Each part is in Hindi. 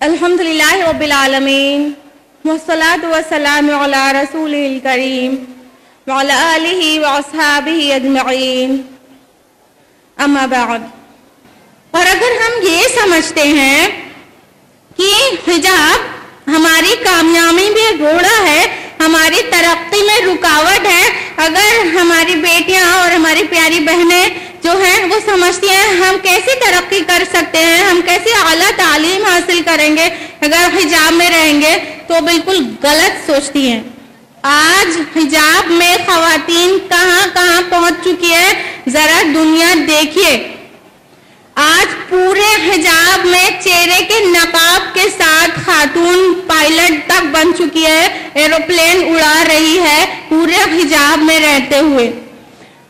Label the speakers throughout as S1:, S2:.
S1: अल्हम्दुलिल्लाह वस्सलामु अला रसूलिल करीम, व अला आलिहि व अस्हाबिहि अजमईन। अम्मा और अगर हम ये समझते हैं कि हिजाब हमारी कामयाबी में घोड़ा है, हमारी तरक्की में रुकावट है, अगर हमारी बेटियाँ और हमारी प्यारी बहनें जो है, वो समझती हैं, हम कैसे तरक्की कर सकते हैं, हम कैसे आला तालीम हासिल करेंगे, अगर हिजाब में रहेंगे तो बिल्कुल गलत सोचती हैं। आज हिजाब में खातन कहाँ कहाँ पहुँच चुकी है, जरा दुनिया देखिए। आज पूरे हिजाब में चेहरे के नकाब के साथ खातून पायलट तक बन चुकी है, एरोप्लेन उड़ा रही है, पूरे हिजाब में रहते हुए।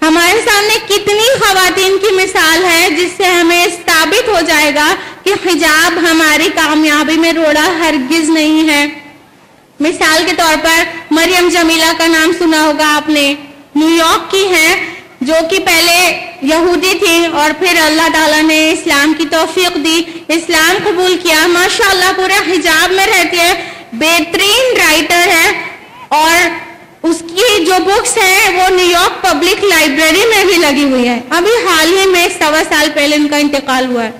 S1: हमारे सामने कितनी खातन की मिसाल है जिससे हमें साबित हो जाएगा कि हिजाब हमारी कामयाबी में रोड़ा हरगिज नहीं है। मिसाल के तौर पर मरियम जमीला का नाम सुना होगा आपने। न्यूयॉर्क की है, जो कि पहले यहूदी थी और फिर अल्लाह ताला ने इस्लाम की तोफीक दी। इस्लाम कबूल किया। माशाल्लाह, पूरे हिजाब में रहती है। बेहतरीन राइटर है और उसकी जो बुक्स हैं, वो न्यूयॉर्क पब्लिक लाइब्रेरी में भी लगी हुई है। अभी हाल ही में सवा साल पहले उनका इंतकाल हुआ है।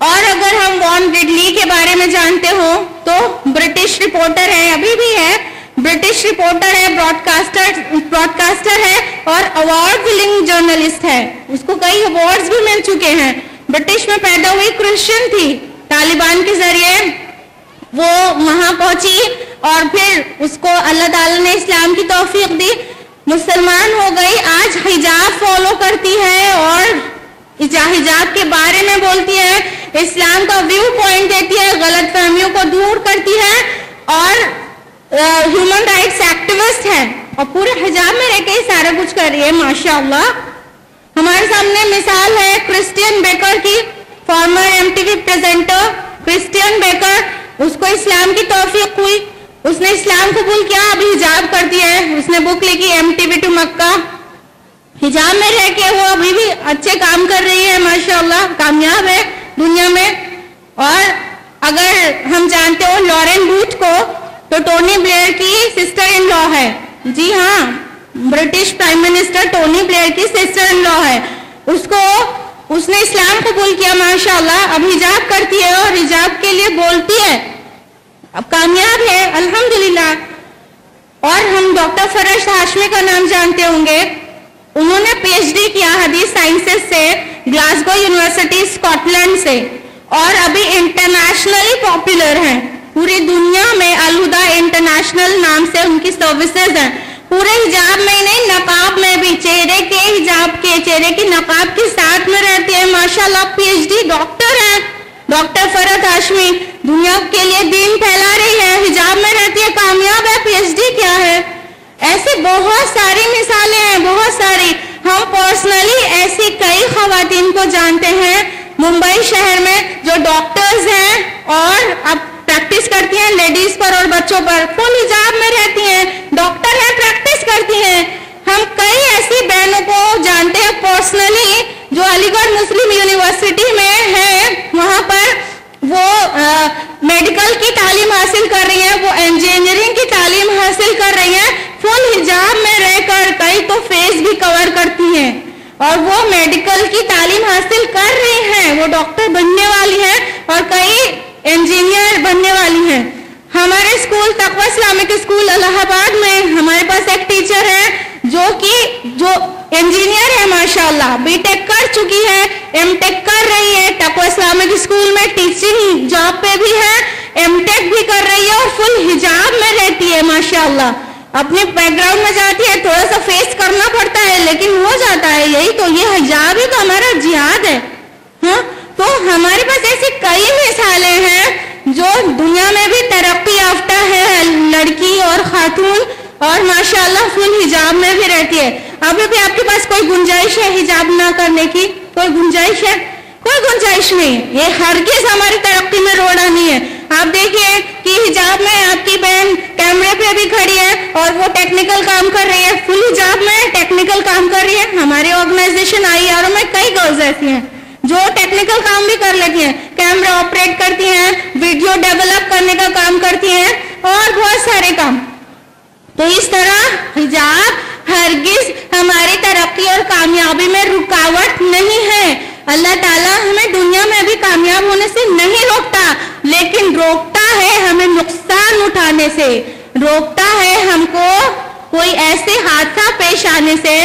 S1: और अगर हम वॉन रिडली के बारे में जानते हो तो ब्रिटिश रिपोर्टर है, अभी भी है। ब्रिटिश रिपोर्टर है ब्रॉडकास्टर ब्रॉडकास्टर है, और अवार्ड विनिंग जर्नलिस्ट है। उसको कई अवार्ड्स भी मिल चुके हैं। ब्रिटिश में पैदा हुई क्रिश्चियन थी, तालिबान के ज़रिए। वो वहाँ पहुँची और फिर उसको अल्लाह ताला ने इस्लाम की तौफीक दी। मुसलमान हो गई, आज हिजाब फॉलो करती है और हिजाब के बारे में बोलती है, इस्लाम का व्यू पॉइंट देती है गलत फहमियों को दूर करती है और ह्यूमन राइट्स एक्टिविस्ट है और पूरे हिजाब में रहकर सारा कुछ कर रही है, माशाल्लाह। हमारे सामने मिसाल है क्रिस्टियन बेकर की former MTV presenter Kristiane Backer. उसको इस्लाम की तौफीक हुई। उसने इस्लाम कबूल किया, अभी हिजाब कर दिया है। उसने बुक लिखी एम एमटीवी टू मक्का। हिजाब में रह के वो अभी भी अच्छे काम कर रही है, माशाल्लाह, कामयाब है दुनिया में। और अगर हम जानते हो, लॉरेन बूथ को तो टोनी ब्लेयर की सिस्टर इन लॉ है। जी हाँ British prime minister Tony Blair की सिस्टर इन लॉ है। उसको, उसने इस्लाम कबूल किया, माशाल्लाह, अब हिजाब करती है और हिजाब बोलती है, अब कामयाब है, अल्हम्दुलिल्लाह। और हम डॉक्टर फरश हाशमी का नाम जानते होंगे। उन्होंने पीएचडी किया हदीस साइंसेस से ग्लासगो यूनिवर्सिटी स्कॉटलैंड से। और अभी इंटरनेशनली पॉपुलर हैं। पूरी दुनिया में अलहुदा इंटरनेशनल नाम से उनकी सर्विसेज़ हैं। पूरे हिजाब में नहीं, नकाब में भी। चेहरे के हिजाब के, चेहरे की नकाब के साथ में रहती है। माशाल्लाह पीएचडी डॉक्टर हैं। डॉक्टर फरत हाशमी, दुनिया के लिए दीन फैला रही है, हिजाब में रहती है, कामयाब है पीएचडी क्या है? ऐसी बहुत सारी मिसालें हैं, बहुत सारी। हम पर्सनली ऐसी कई खातन को जानते हैं, मुंबई शहर में जो डॉक्टर्स हैं और अब प्रैक्टिस करती हैं लेडीज़ पर और बच्चों पर फुल हिजाब में रहती हैं डॉक्टर हैं प्रैक्टिस करती हैं। हम कई ऐसी बहनों को जानते हैं पर्सनली जो अलीगढ़ मुस्लिम यूनिवर्सिटी में है वहाँ पर वो आ, मेडिकल की तालीम हासिल कर रही हैं वो इंजीनियरिंग की तालीम हासिल कर रही है। फुल हिजाब में रहकर कई तो फेस भी कवर करती हैं। और वो मेडिकल की तालीम हासिल कर रही हैं। वो डॉक्टर बनने वाली हैं और कई इंजीनियर बनने वाली हैं। हमारे स्कूल तकवा इस्लामिक स्कूल इलाहाबाद में हमारे पास एक टीचर है जो कि, जो इंजीनियर है, माशाल्लाह। बीटेक कर चुकी है एमटेक कर रही है। तकवा इस्लामिक स्कूल में टीचिंग जॉब पे भी है। एमटेक भी कर रही है और फुल हिजाब में रहती है, माशाल्लाह। अपने बैकग्राउंड में जाती है, थोड़ा सा फेस करना पड़ता है, लेकिन हो जाता है यही तो। ये हिजाब ही तो हमारा जिहाद है, हा? तो हमारे पास ऐसी कई मिसालें हैं जो दुनिया में भी तरक्की याफ्ता है, लड़की और खातून, और माशाल्लाह फुल हिजाब में भी रहती है। अभी भी आपके पास कोई गुंजाइश है हिजाब ना करने की? कोई गुंजाइश है? कोई गुंजाइश नहीं। ये हर हरगिज हमारी तरक्की में रोड़ा नहीं है। आप देखिए कि हिजाब में आपकी बहन कैमरे पे भी खड़ी है और वो टेक्निकल काम कर रही है। फुल हिजाब में टेक्निकल काम कर रही है। हमारे ऑर्गेनाइजेशन आई आर में कई गर्ल्स ऐसी हैं जो टेक्निकल काम भी कर लेती हैं। कैमरा ऑपरेट करती हैं वीडियो डेवलप करने का काम करती हैं और बहुत सारे काम। तो इस तरह हिजाब हरगिज हमारी तरक्की और कामयाबी में रुकावट नहीं है। अल्लाह ताला हमें दुनिया में भी कामयाब होने से नहीं रोकता, लेकिन रोकता है हमें नुकसान उठाने से। रोकता है हमको कोई ऐसे हादसा पेश आने से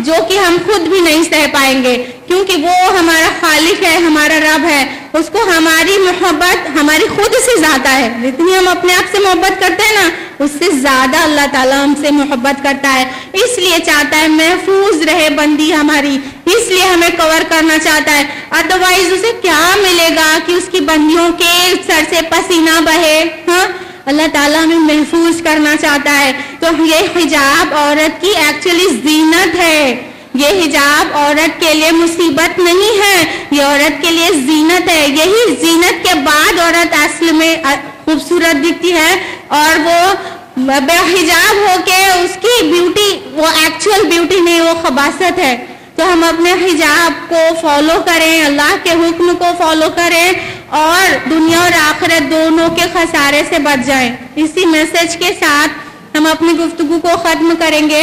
S1: जो कि हम खुद भी नहीं सह पाएँगे, क्योंकि वो हमारा खालिक है, हमारा रब है। उसको हमारी मोहब्बत, हमारी खुद से ज़्यादा है। जितनी हम अपने आप से मोहब्बत करते हैं ना, उससे ज़्यादा अल्लाह ताला हमसे मोहब्बत करता है। इसलिए चाहता है महफूज रहे बंदी हमारी। इसलिए हमें कवर करना चाहता है। अदरवाइज़ उसे क्या मिलेगा कि उसकी बंदियों के सर से पसीना बहे? हाँ? अल्लाह ताला हमें महफूज करना चाहता है। तो ये हिजाब औरत की एक्चुअली जीनत है। ये हिजाब औरत के लिए मुसीबत नहीं है, ये औरत के लिए जीनत है। यही जीनत के बाद औरत असल में खूबसूरत दिखती है और वो बेहिजाब होके उसकी ब्यूटी वो एक्चुअल ब्यूटी नहीं, वो खबासत है। तो हम अपने हिजाब को फॉलो करें, अल्लाह के हुक्म को फॉलो करें और दुनिया और आखिरत दोनों के खसारे से बच जाएँ। इसी मैसेज के साथ हम अपनी गुफ्तगु को ख़त्म करेंगे।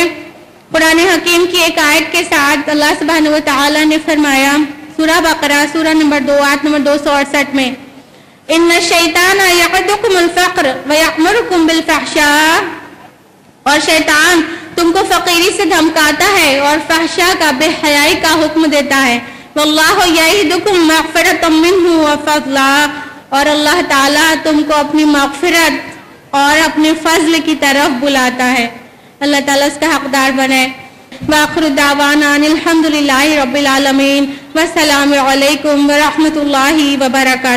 S1: पुराने हकीम की एक आयत के साथ अल्लाह सुबहान तआला ने फरमाया, सूरह बकरा, सूरह नंबर दो आठ नंबर दो सौ अड़सठ में इन शैतान और शैतान तुमको फकीरी से धमकाता है और फहशा का बेहयाई का हुक्म देता है। और अल्लाह ताला तुमको अपनी मगफिरत और अपने फजल की तरफ़ बुलाता है। अल्लाह ताला उसका हकदार बनाए वाखर दावाना रबीआलमीन वसलाम वरहमल वर्का